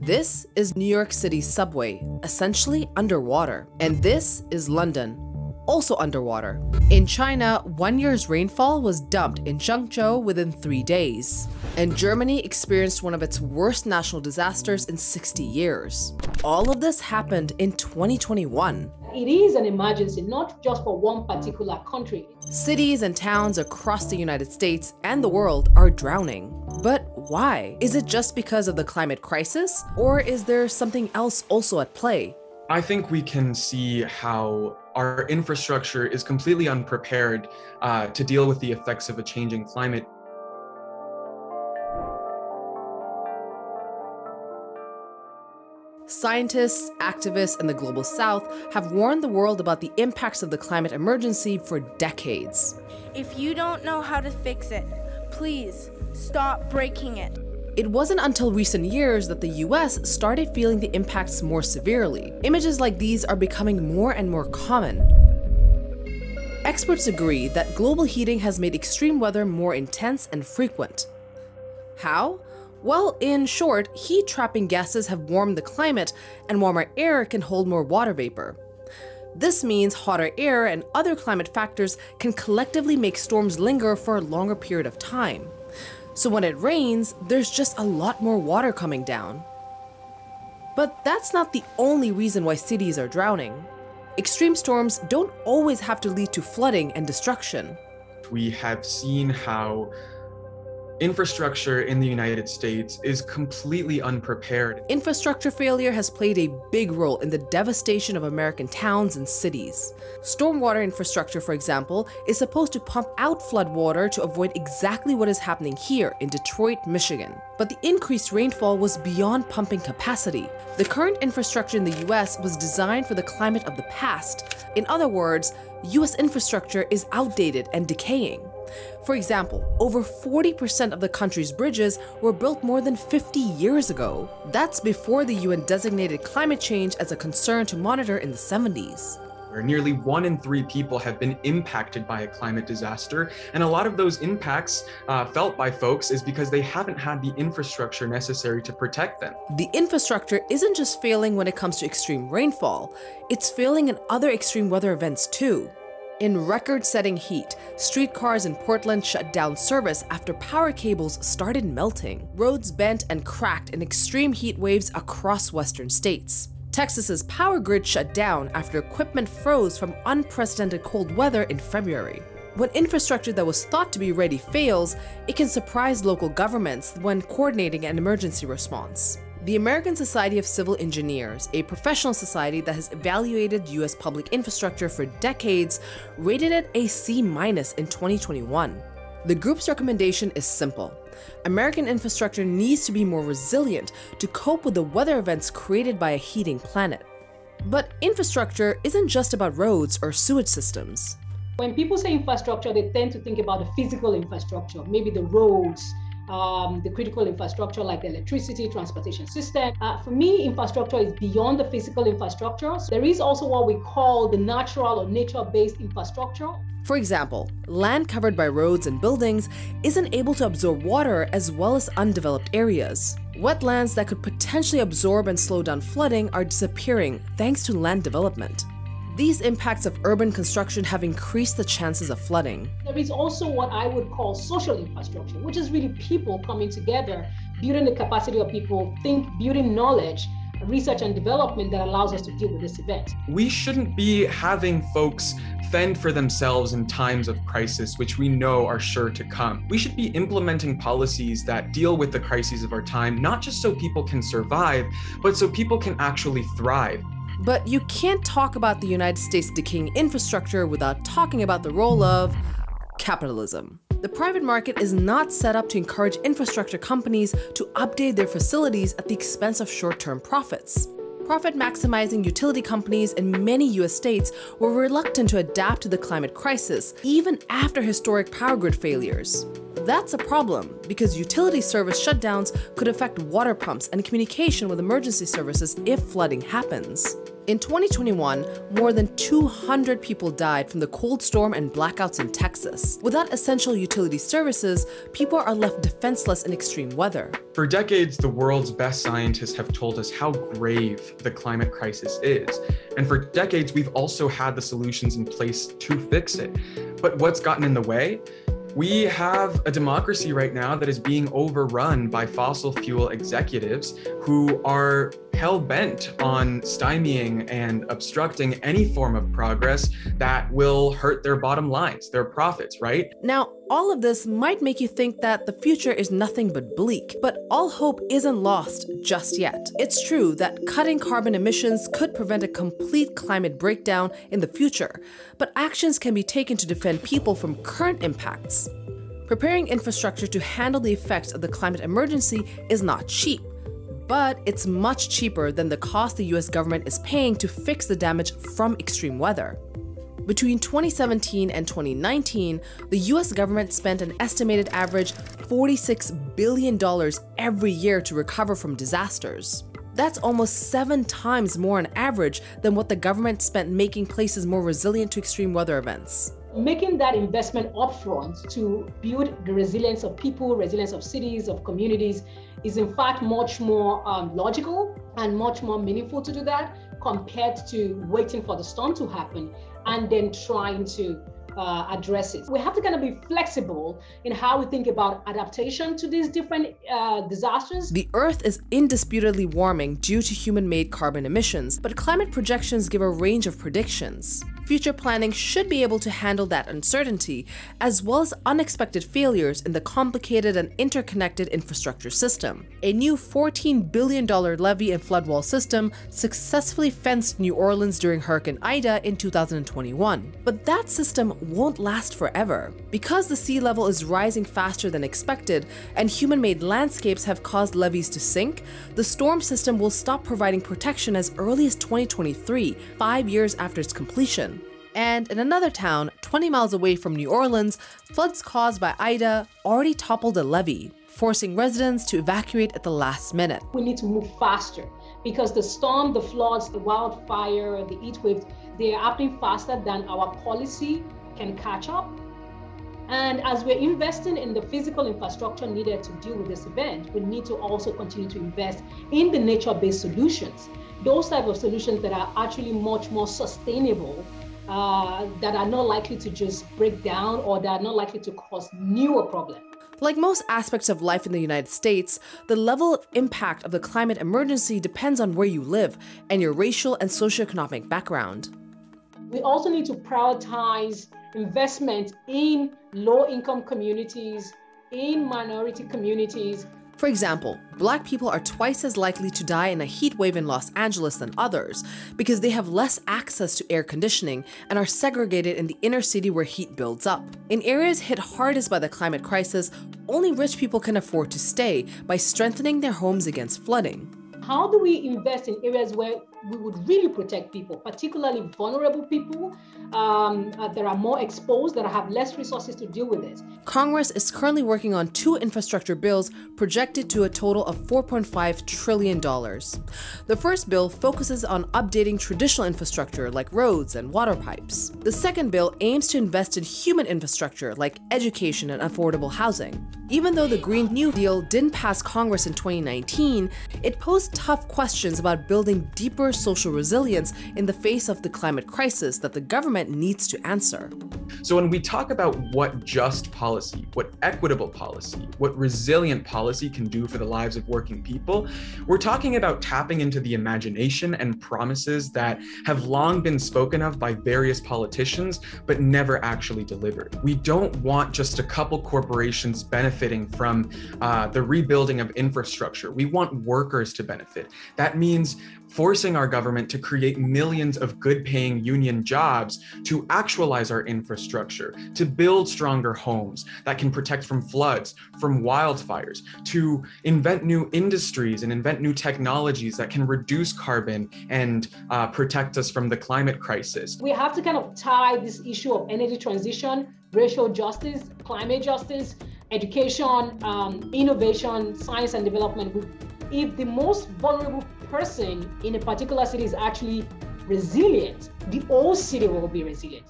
This is New York City subway, essentially underwater. And this is London, also underwater. In China, one year's rainfall was dumped in Zhengzhou within three days. And Germany experienced one of its worst national disasters in 60 years. All of this happened in 2021. It is an emergency, not just for one particular country. Cities and towns across the United States and the world are drowning. But why? Is it just because of the climate crisis? Or is there something else also at play? I think we can see how our infrastructure is completely unprepared uh, to deal with the effects of a changing climate. Scientists, activists, and the global south have warned the world about the impacts of the climate emergency for decades. If you don't know how to fix it, please stop breaking it. It wasn't until recent years that the US started feeling the impacts more severely. Images like these are becoming more and more common. Experts agree that global heating has made extreme weather more intense and frequent. How? Well, in short, heat trapping gases have warmed the climate, and warmer air can hold more water vapor. This means hotter air and other climate factors can collectively make storms linger for a longer period of time. So when it rains, there's just a lot more water coming down. But that's not the only reason why cities are drowning. Extreme storms don't always have to lead to flooding and destruction. We have seen how infrastructure in the United States is completely unprepared. Infrastructure failure has played a big role in the devastation of American towns and cities. Stormwater infrastructure, for example, is supposed to pump out floodwater to avoid exactly what is happening here in Detroit, Michigan. But the increased rainfall was beyond pumping capacity. The current infrastructure in the US was designed for the climate of the past. In other words, US infrastructure is outdated and decaying. For example, over 40% of the country's bridges were built more than 50 years ago. That's before the UN designated climate change as a concern to monitor in the 70s where nearly one in three people have been impacted by a climate disaster. And a lot of those impacts uh, felt by folks is because they haven't had the infrastructure necessary to protect them. The infrastructure isn't just failing when it comes to extreme rainfall, it's failing in other extreme weather events too. In record setting heat, streetcars in Portland shut down service after power cables started melting. Roads bent and cracked in extreme heat waves across western states. Texas's power grid shut down after equipment froze from unprecedented cold weather in February. When infrastructure that was thought to be ready fails, it can surprise local governments when coordinating an emergency response. The American Society of Civil Engineers, a professional society that has evaluated US public infrastructure for decades, rated it a C- in 2021. The group's recommendation is simple. American infrastructure needs to be more resilient to cope with the weather events created by a heating planet. But infrastructure isn't just about roads or sewage systems. When people say infrastructure, they tend to think about the physical infrastructure, maybe the roads, um, the critical infrastructure like the electricity, transportation system. Uh, for me, infrastructure is beyond the physical infrastructure. There is also what we call the natural or nature-based infrastructure. For example, land covered by roads and buildings isn't able to absorb water as well as undeveloped areas. Wetlands that could potentially absorb and slow down flooding are disappearing thanks to land development. These impacts of urban construction have increased the chances of flooding. There is also what I would call social infrastructure, which is really people coming together, building the capacity of people, think, building knowledge, research and development that allows us to deal with this event. We shouldn't be having folks fend for themselves in times of crisis, which we know are sure to come. We should be implementing policies that deal with the crises of our time, not just so people can survive, but so people can actually thrive. But you can't talk about the United States' decaying infrastructure without talking about the role of capitalism. The private market is not set up to encourage infrastructure companies to update their facilities at the expense of short term profits. Profit maximizing utility companies in many US states were reluctant to adapt to the climate crisis, even after historic power grid failures. That's a problem because utility service shutdowns could affect water pumps and communication with emergency services if flooding happens. In 2021, more than 200 people died from the cold storm and blackouts in Texas. Without essential utility services, people are left defenseless in extreme weather. For decades, the world's best scientists have told us how grave the climate crisis is. And for decades, we've also had the solutions in place to fix it. But what's gotten in the way? We have a democracy right now that is being overrun by fossil fuel executives who are hell bent on stymieing and obstructing any form of progress that will hurt their bottom lines, their profits, right? Now, all of this might make you think that the future is nothing but bleak, but all hope isn't lost just yet. It's true that cutting carbon emissions could prevent a complete climate breakdown in the future, but actions can be taken to defend people from current impacts. Preparing infrastructure to handle the effects of the climate emergency is not cheap but it's much cheaper than the cost the US government is paying to fix the damage from extreme weather. Between 2017 and 2019, the US government spent an estimated average $46 billion every year to recover from disasters. That's almost seven times more on average than what the government spent making places more resilient to extreme weather events making that investment upfront to build the resilience of people, resilience of cities, of communities, is in fact much more um, logical and much more meaningful to do that compared to waiting for the storm to happen and then trying to uh, address it. We have to kind of be flexible in how we think about adaptation to these different uh, disasters. The Earth is indisputably warming due to human made carbon emissions, but climate projections give a range of predictions. Future planning should be able to handle that uncertainty, as well as unexpected failures in the complicated and interconnected infrastructure system. A new $14 billion levee and floodwall system successfully fenced New Orleans during Hurricane Ida in 2021. But that system won't last forever. Because the sea level is rising faster than expected and human-made landscapes have caused levees to sink, the storm system will stop providing protection as early as 2023, five years after its completion. And in another town, 20 miles away from New Orleans, floods caused by Ida already toppled a levee, forcing residents to evacuate at the last minute. We need to move faster because the storm, the floods, the wildfire, the heat waves, they are happening faster than our policy can catch up. And as we're investing in the physical infrastructure needed to deal with this event, we need to also continue to invest in the nature-based solutions, those type of solutions that are actually much more sustainable uh, that are not likely to just break down or that are not likely to cause newer problems. Like most aspects of life in the United States, the level of impact of the climate emergency depends on where you live and your racial and socioeconomic background. We also need to prioritize investment in low income communities, in minority communities, for example, black people are twice as likely to die in a heat wave in Los Angeles than others because they have less access to air conditioning and are segregated in the inner city where heat builds up. In areas hit hardest by the climate crisis, only rich people can afford to stay by strengthening their homes against flooding. How do we invest in areas where we would really protect people, particularly vulnerable people um, uh, that are more exposed, that have less resources to deal with it. Congress is currently working on two infrastructure bills projected to a total of $4.5 trillion. The first bill focuses on updating traditional infrastructure like roads and water pipes. The second bill aims to invest in human infrastructure like education and affordable housing. Even though the Green New Deal didn't pass Congress in 2019, it posed tough questions about building deeper social resilience in the face of the climate crisis that the government needs to answer. So, when we talk about what just policy, what equitable policy, what resilient policy can do for the lives of working people, we're talking about tapping into the imagination and promises that have long been spoken of by various politicians, but never actually delivered. We don't want just a couple corporations benefiting from uh, the rebuilding of infrastructure. We want workers to benefit. That means forcing our government to create millions of good paying union jobs to actualize our infrastructure, to build stronger homes that can protect from floods, from wildfires, to invent new industries and invent new technologies that can reduce carbon and uh, protect us from the climate crisis. We have to kind of tie this issue of energy transition, racial justice, climate justice, education, um, innovation, science and development. If the most vulnerable person in a particular city is actually resilient, the whole city will be resilient.